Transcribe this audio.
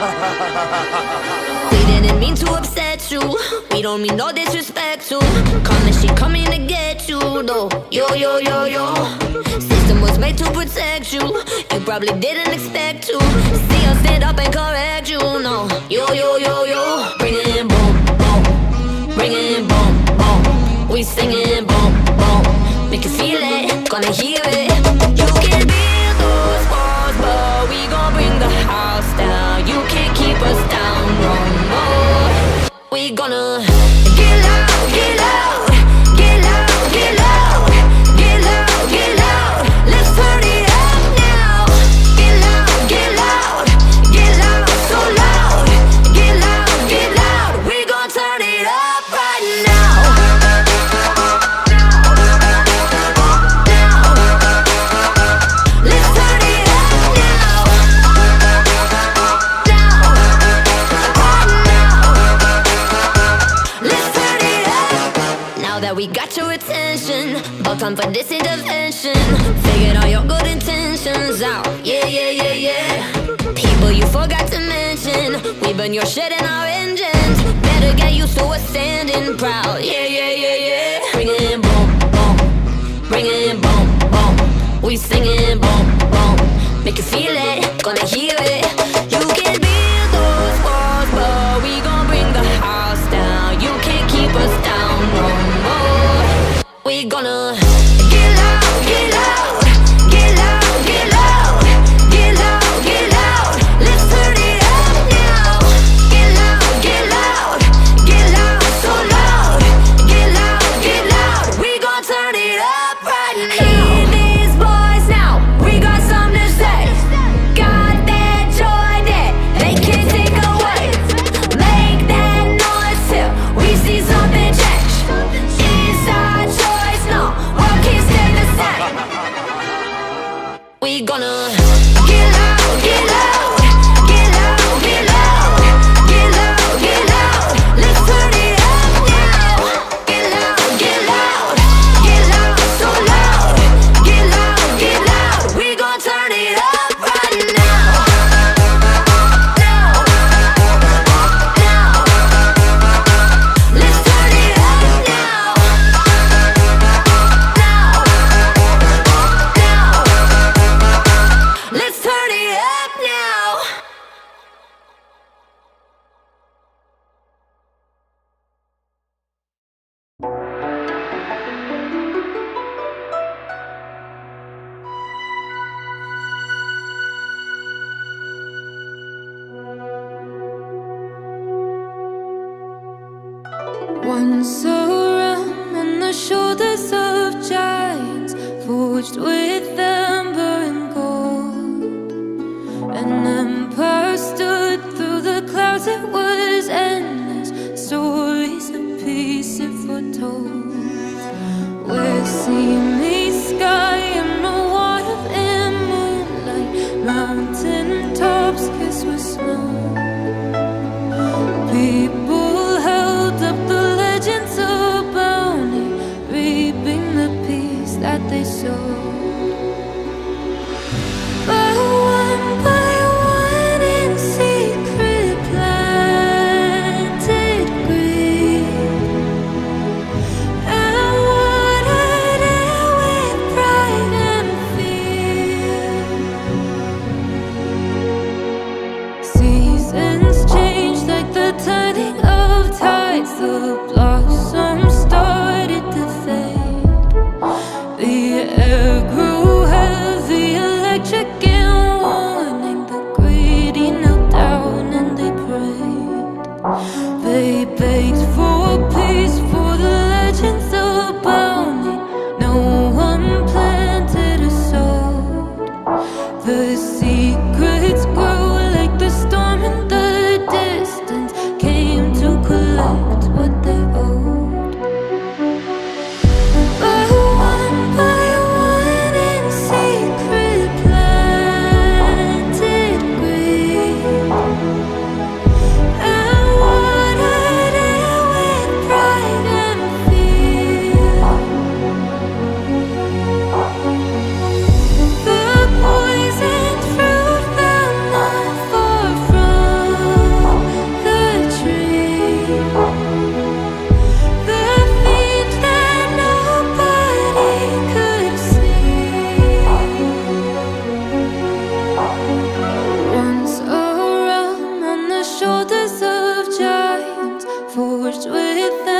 we didn't mean to upset you. We don't mean no disrespect to. Coming, she coming to get you though. Yo yo yo yo. System was made to protect you. You probably didn't expect to. got your attention. All time for this intervention. Figured all your good intentions out. Yeah, yeah, yeah, yeah. People you forgot to mention. We burn your shit in our engines. Better get used to us standing proud. Yeah, yeah, yeah, yeah. Bring it in, boom, boom. Bring it in, boom, boom. We singing we gonna Once around on the shoulders of giants, forged with them. they sold. with them.